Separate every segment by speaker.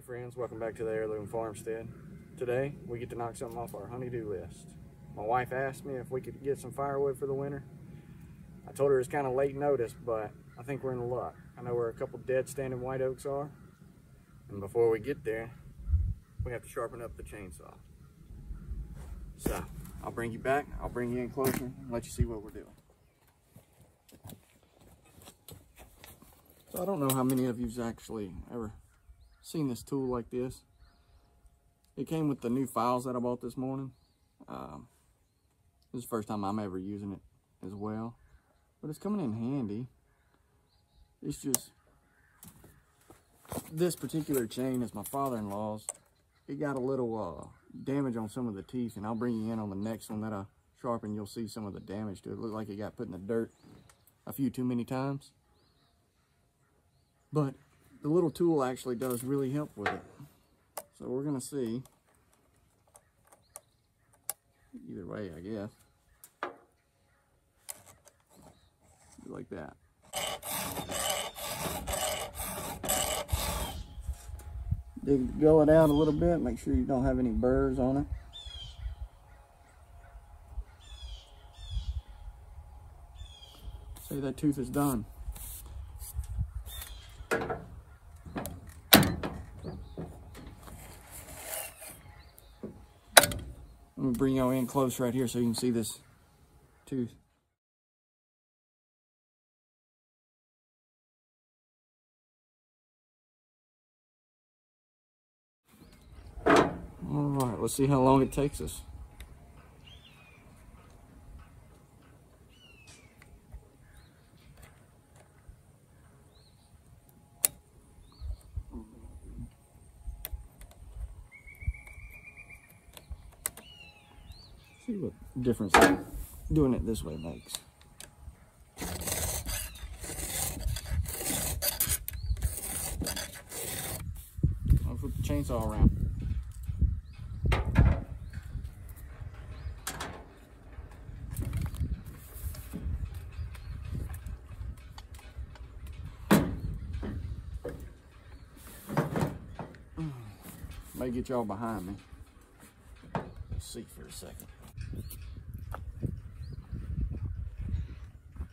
Speaker 1: Hey friends, welcome back to the Heirloom Farmstead. Today, we get to knock something off our honey do list. My wife asked me if we could get some firewood for the winter. I told her it's kind of late notice, but I think we're in luck. I know where a couple dead standing white oaks are. And before we get there, we have to sharpen up the chainsaw. So, I'll bring you back, I'll bring you in closer, and let you see what we're doing. So I don't know how many of you've actually ever seen this tool like this. It came with the new files that I bought this morning. Um, this is the first time I'm ever using it as well. But it's coming in handy. It's just, this particular chain is my father-in-law's. It got a little uh, damage on some of the teeth and I'll bring you in on the next one that I sharpen. You'll see some of the damage to it. It looked like it got put in the dirt a few too many times. But the little tool actually does really help with it. So we're gonna see. Either way, I guess. Like that. Dig the gullet out a little bit, make sure you don't have any burrs on it. Say that tooth is done. Bring y'all in close right here so you can see this tooth. All right, let's see how long it takes us. See what difference doing it this way makes. I'll flip the chainsaw around. May get y'all behind me. Let's see for a second.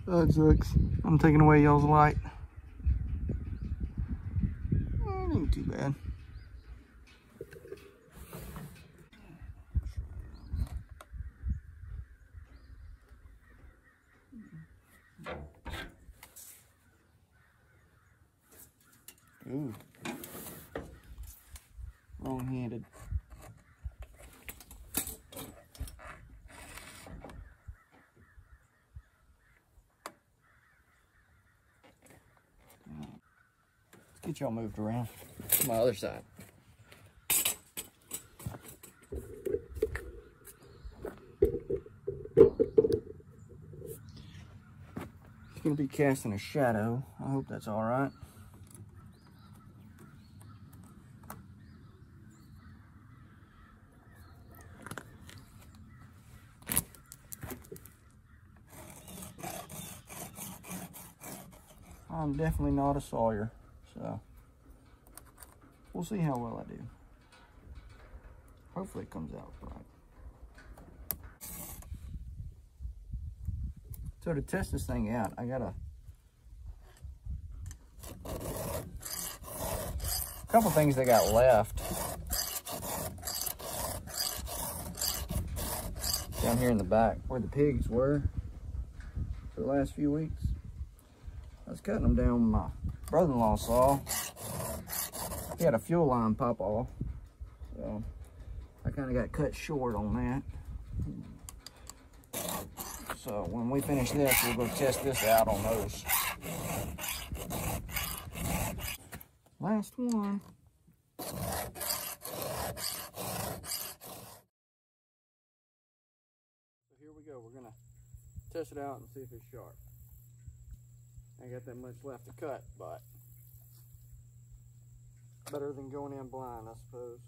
Speaker 1: That sucks. I'm taking away y'all's light. It ain't too bad. Ooh. Wrong-handed. Get y'all moved around my other side. It's gonna be casting a shadow. I hope that's all right. I'm definitely not a sawyer, we'll see how well I do. Hopefully it comes out right. So to test this thing out, I got a couple things that got left down here in the back where the pigs were for the last few weeks. I was cutting them down with my brother-in-law saw. He had a fuel line pop off. So I kind of got cut short on that. So when we finish this, we'll go test this out on those. Last one. So here we go. We're gonna test it out and see if it's sharp. Ain't got that much left to cut, but better than going in blind, I suppose.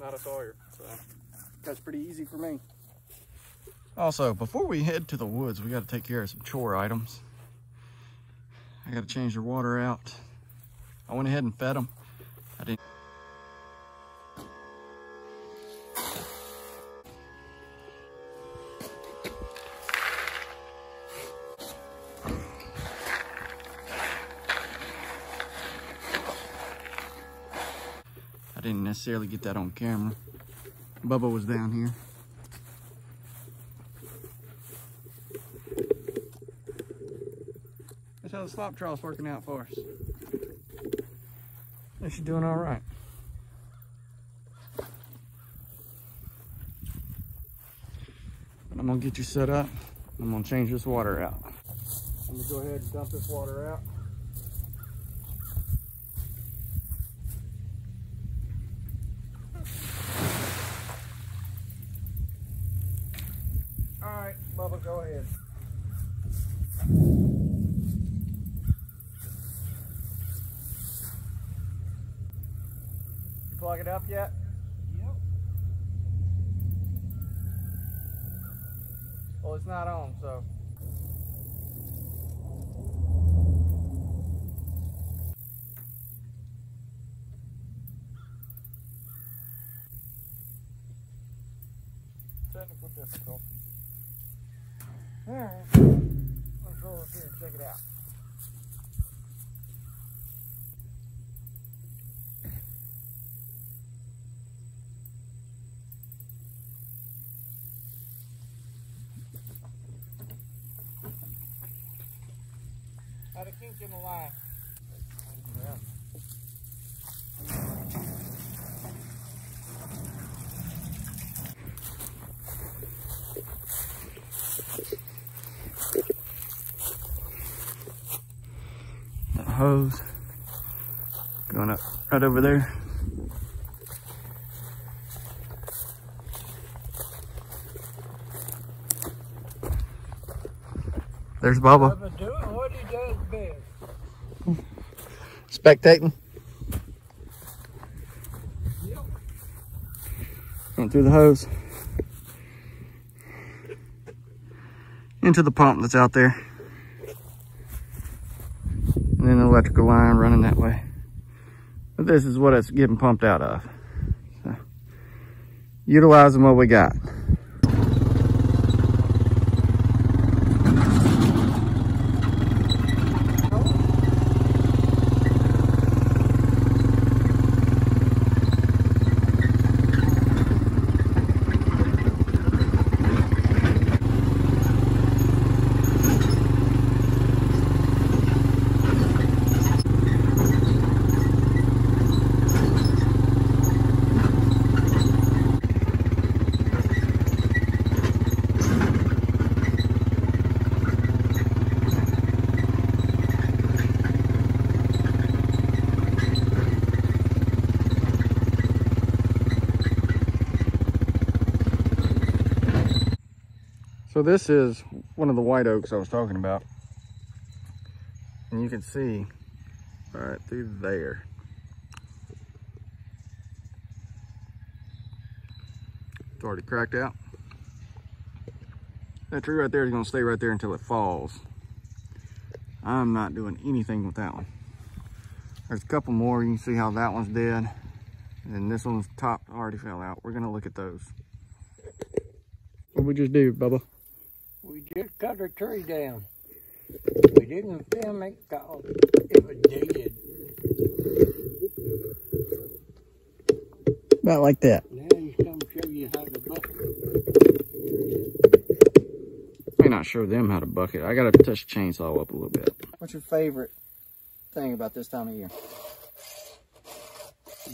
Speaker 1: Not a sawyer, so that's pretty easy for me. Also, before we head to the woods, we got to take care of some chore items. I got to change their water out. I went ahead and fed them. Necessarily get that on camera. Bubba was down here. That's how the slop trial's working out for us. She's doing all right. I'm gonna get you set up. I'm gonna change this water out. I'm gonna go ahead and dump this water out. Plug it up yet?
Speaker 2: Yep.
Speaker 1: Well, it's not on, so. Technical difficult. Alright. Let's roll up here and check it out. A kink in the line. That hose going up right over there. There's Bubba.
Speaker 2: Bubba doing what he does best.
Speaker 1: Spectating. Went through the hose. Into the pump that's out there. And then the electrical line running that way. But this is what it's getting pumped out of. So, utilizing what we got. So this is one of the white oaks I was talking about. And you can see right through there. It's already cracked out. That tree right there is gonna stay right there until it falls. I'm not doing anything with that one. There's a couple more, you can see how that one's dead. And this one's top already fell out. We're gonna look at those. What we just do, Bubba?
Speaker 2: We just cut a tree down. We didn't film it cause it was dead.
Speaker 1: About like that.
Speaker 2: Now he's come show you how to bucket.
Speaker 1: May not show them how to bucket. I gotta touch the chainsaw up a little bit. What's your favorite thing about this time of year?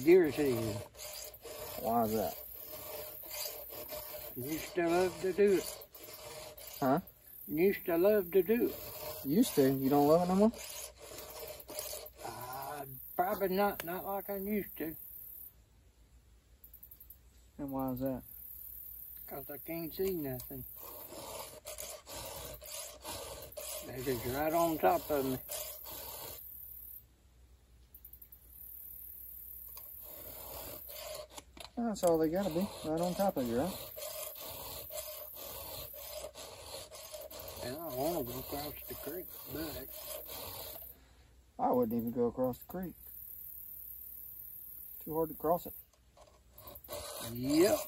Speaker 2: Deer season.
Speaker 1: Why is that?
Speaker 2: Used to love to do it.
Speaker 1: Huh?
Speaker 2: Used to love to do.
Speaker 1: Used to. You don't love it no more?
Speaker 2: Uh, probably not, not like I used to,
Speaker 1: And why is that?
Speaker 2: 'cause I can't see nothing. They're just right on top of me.
Speaker 1: That's all they gotta be, right on top of you, right?
Speaker 2: I go across the creek, but
Speaker 1: I wouldn't even go across the creek. Too hard to cross it.
Speaker 2: Yep.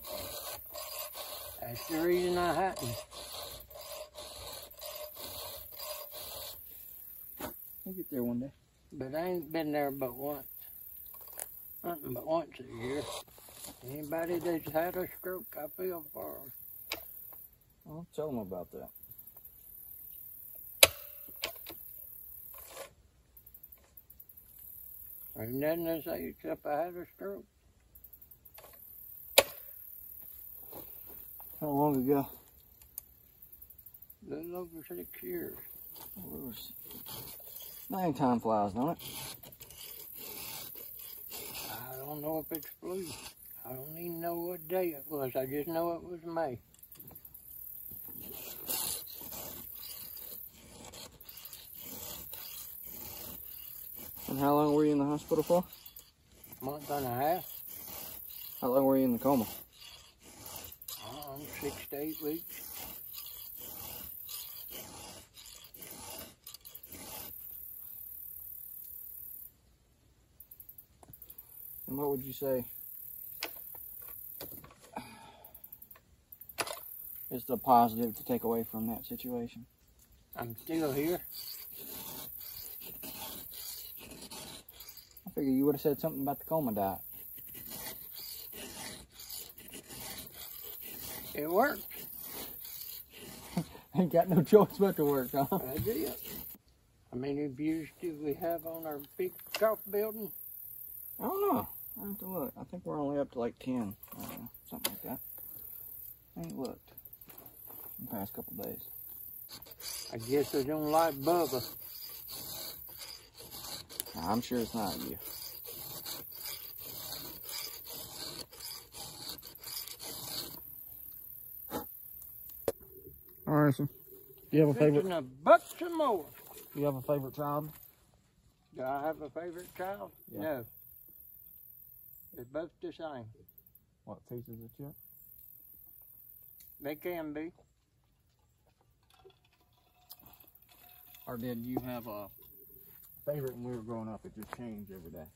Speaker 2: That's the reason I hadn't.
Speaker 1: We'll get there one day.
Speaker 2: But I ain't been there but once. Nothing but once a year. Anybody that's had a stroke, I feel for 'em.
Speaker 1: I'll tell them about that.
Speaker 2: Ain't nothing to say except I had a stroke.
Speaker 1: How long ago?
Speaker 2: little over six years.
Speaker 1: Nine time flies, don't it?
Speaker 2: I don't know if it's flu. I don't even know what day it was. I just know it was May.
Speaker 1: And how long were you in the hospital for?
Speaker 2: A Month and a half.
Speaker 1: How long were you in the coma?
Speaker 2: Um, six to eight weeks.
Speaker 1: And what would you say is the positive to take away from that situation?
Speaker 2: I'm still here.
Speaker 1: Figure you would have said something about the coma diet.
Speaker 2: It worked.
Speaker 1: Ain't got no choice but to work, huh?
Speaker 2: I did. How many views do we have on our big golf building?
Speaker 1: I don't know. I have to look. I think we're only up to like 10. Uh, something like that. I ain't looked in the past couple days.
Speaker 2: I guess they don't like Bubba.
Speaker 1: I'm sure it's not you. All right, so you have a favorite?
Speaker 2: A buck some more.
Speaker 1: You have a favorite child?
Speaker 2: Do I have a favorite child?
Speaker 1: Yeah.
Speaker 2: No. They're both the same.
Speaker 1: What teaches it you?
Speaker 2: They can be.
Speaker 1: Or did you have a favorite when we were growing up? It just changed every day.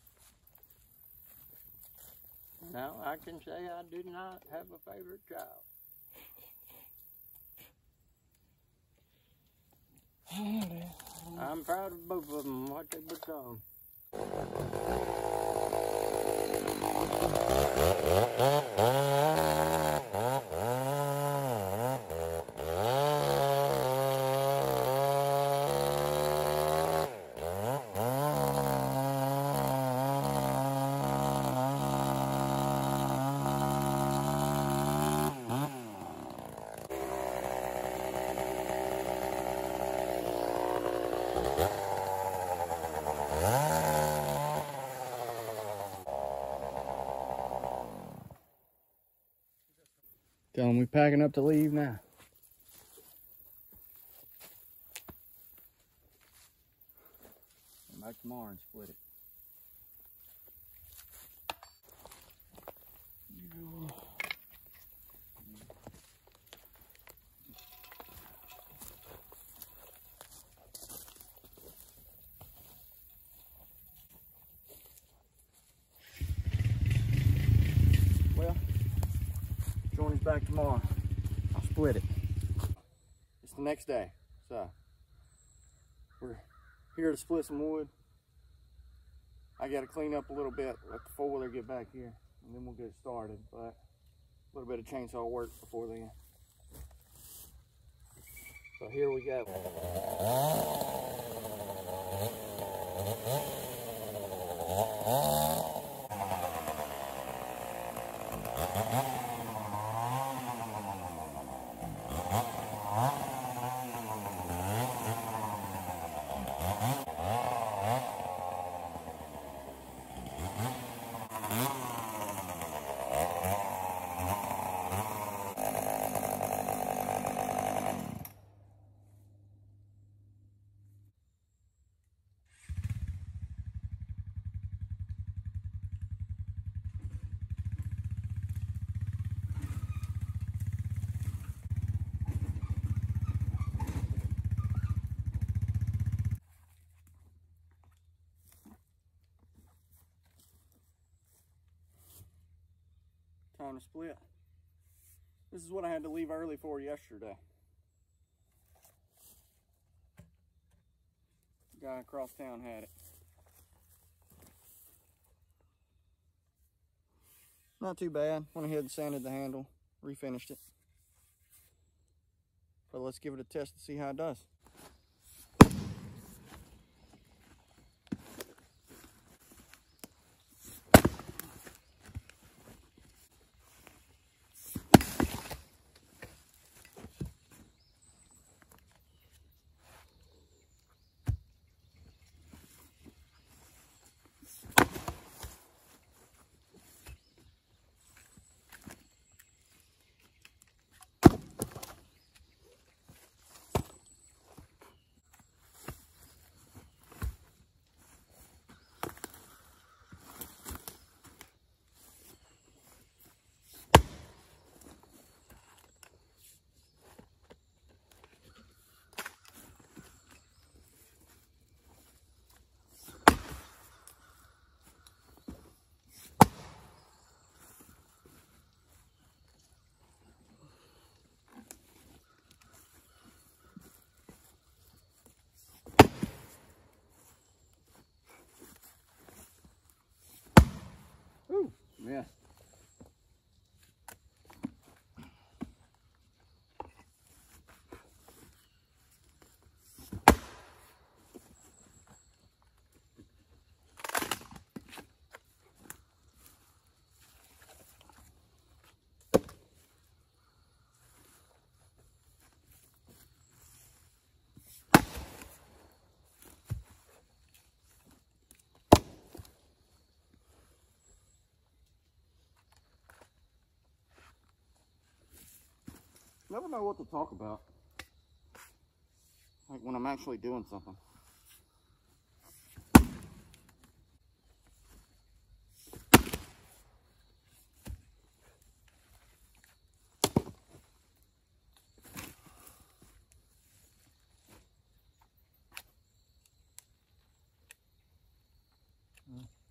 Speaker 2: Now I can say I did not have a favorite child. I'm proud of both of them, what they've become.
Speaker 1: Tell we're packing up to leave now. Back tomorrow and split it. next day. So we're here to split some wood. I got to clean up a little bit, let the four-wheeler get back here, and then we'll get started. But a little bit of chainsaw work before then. So here we go. Time to split. This is what I had to leave early for yesterday. Guy across town had it. Not too bad. Went ahead and sanded the handle, refinished it. But let's give it a test to see how it does. Never know what to talk about. Like when I'm actually doing something. Hmm.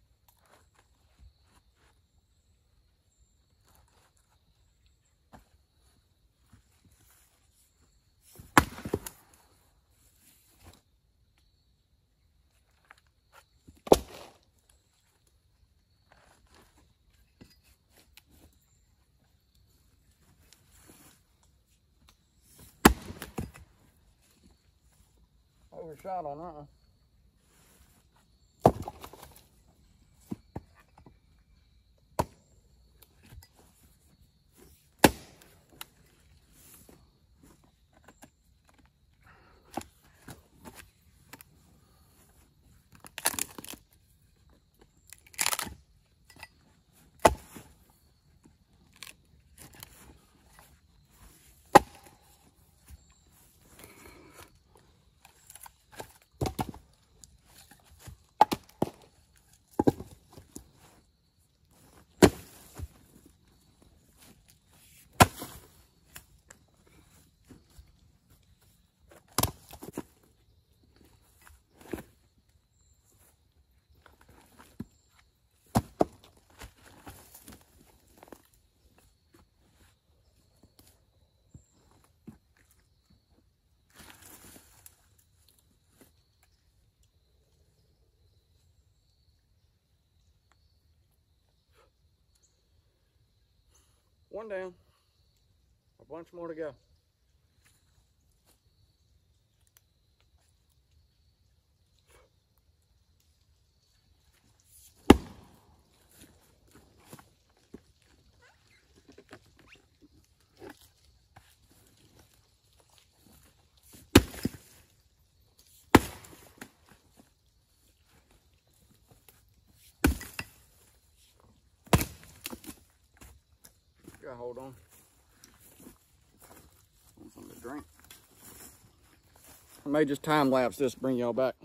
Speaker 1: Overshot on that one. One down. A bunch more to go. Gotta hold on. Something to drink. I may just time lapse this, bring y'all back.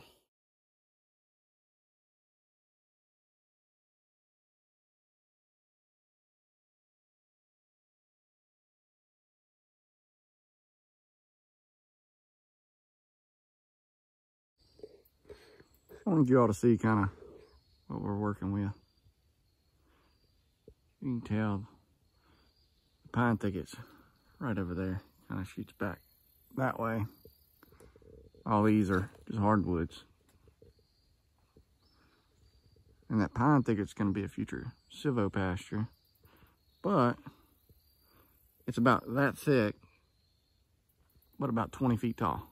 Speaker 1: I want you all to see kind of what we're working with. You can tell pine thickets right over there. Kind of shoots back that way. All these are just hardwoods. And that pine thicket's going to be a future silvopasture. But it's about that thick, but about 20 feet tall.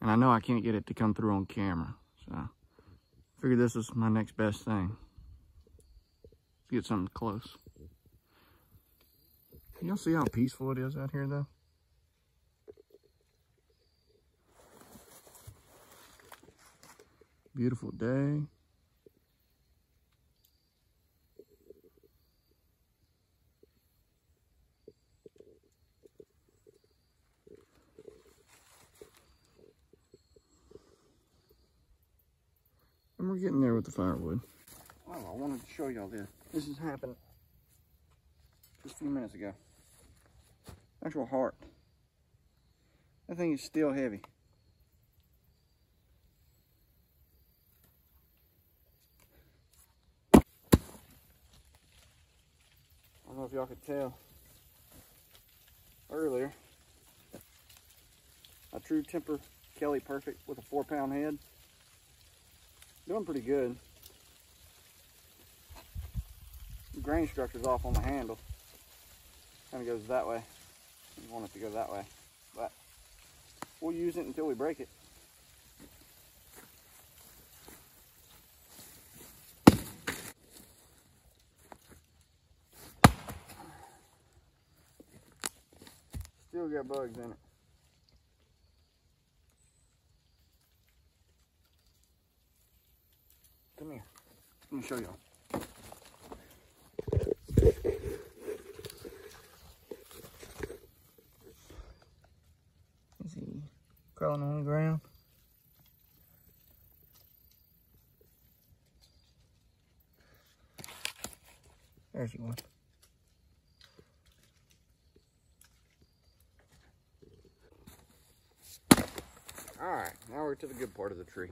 Speaker 1: And I know I can't get it to come through on camera. So I figured this is my next best thing. Let's get something close. Can y'all see how peaceful it is out here though? Beautiful day. And we're getting there with the firewood. Oh, I wanted to show y'all this. This has happened just a few minutes ago. Actual heart. That thing is still heavy. I don't know if y'all could tell earlier. A true temper Kelly Perfect with a four pound head. Doing pretty good. The grain structure's off on the handle. Kind of goes that way. You want it to go that way. But we'll use it until we break it. Still got bugs in it. Come here. Let me show y'all. Is he on the ground? There's one. All right, now we're to the good part of the tree.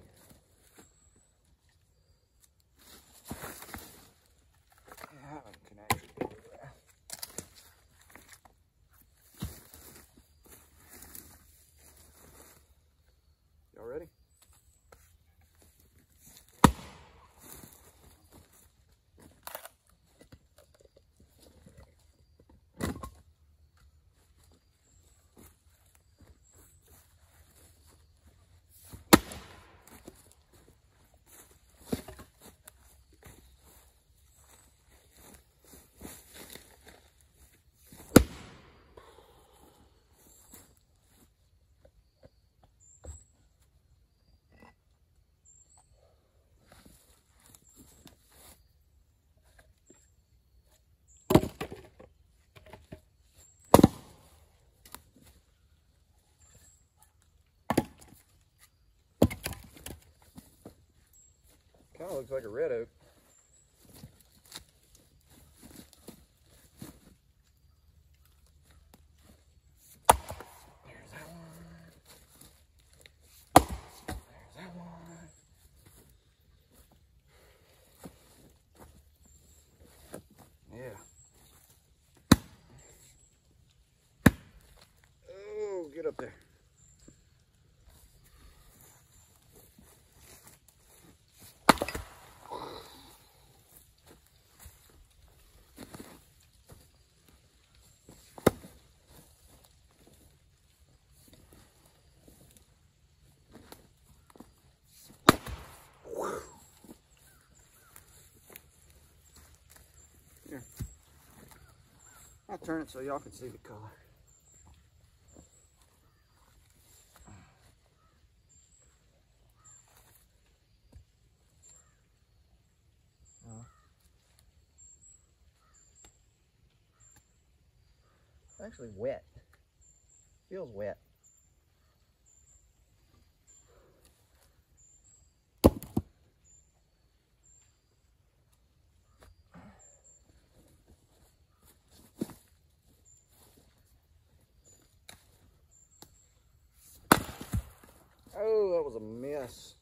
Speaker 1: That one can actually go there. Y'all ready? Kind of looks like a red oak. There's that one. There's that one. Yeah. Oh, get up there. Turn it so y'all can see the color. It's actually wet. Feels wet. Oh, that was a mess.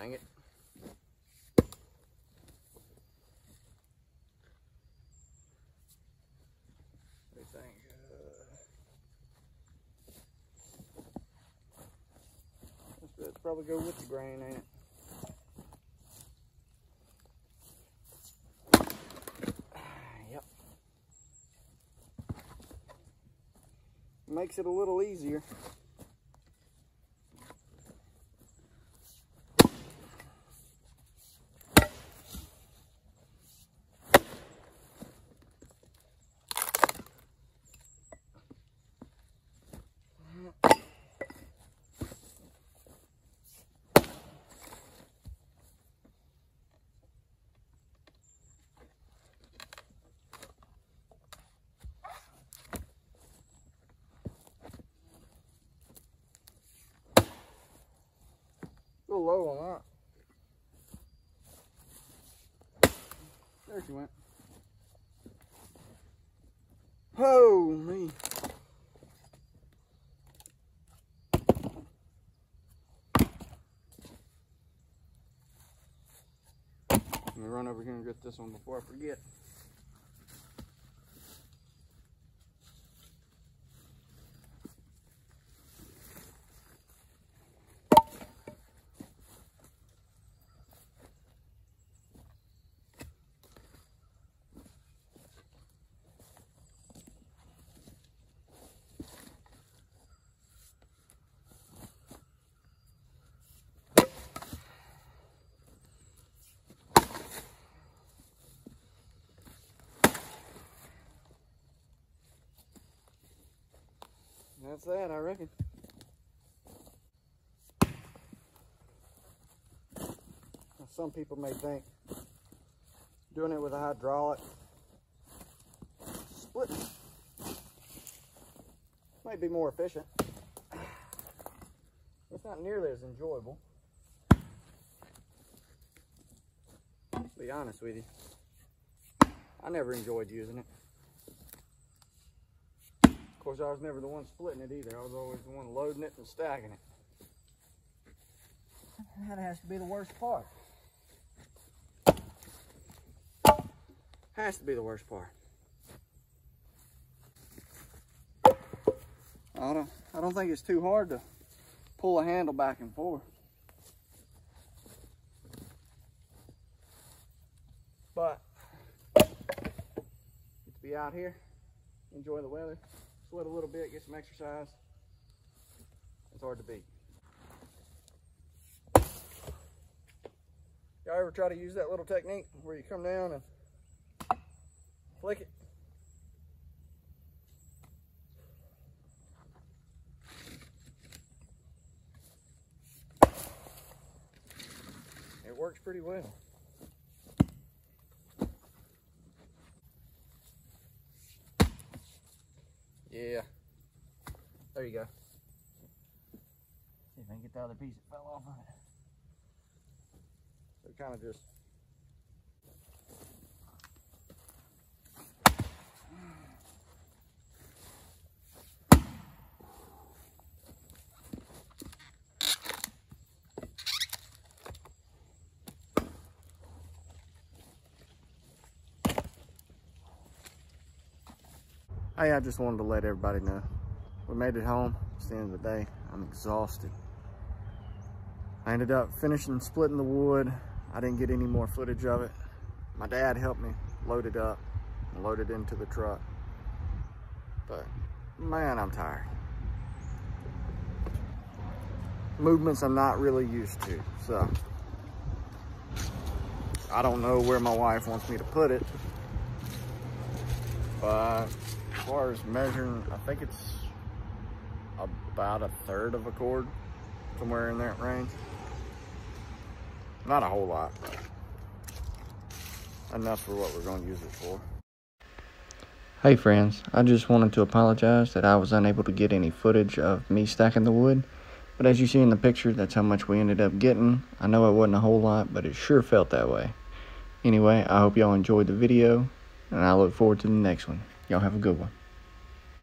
Speaker 1: Dang it. You? Uh, probably go with the grain, ain't it? Yep. Makes it a little easier. Little low on that. There she went. Oh, me. Let me run over here and get this one before I forget. That's that, I reckon. Now, some people may think doing it with a hydraulic split might be more efficient. It's not nearly as enjoyable. To be honest with you. I never enjoyed using it. Of course, I was never the one splitting it either. I was always the one loading it and stacking it. That has to be the worst part. Has to be the worst part. I don't, I don't think it's too hard to pull a handle back and forth. But, get to be out here, enjoy the weather sweat a little bit, get some exercise. It's hard to beat. Y'all ever try to use that little technique where you come down and flick it? It works pretty well. Yeah. There you go. See if I can get the other piece that fell off of it. So kind of just Hey, I just wanted to let everybody know. We made it home. It's the end of the day. I'm exhausted. I ended up finishing splitting the wood. I didn't get any more footage of it. My dad helped me load it up and load it into the truck. But man, I'm tired. Movements I'm not really used to, so. I don't know where my wife wants me to put it, but as far as measuring, I think it's about a third of a cord, somewhere in that range. Not a whole lot, enough for what we're going to use it for.
Speaker 3: Hey friends, I just wanted to apologize that I was unable to get any footage of me stacking the wood. But as you see in the picture, that's how much we ended up getting. I know it wasn't a whole lot, but it sure felt that way. Anyway, I hope y'all enjoyed the video, and I look forward to the next one. Y'all have a good one.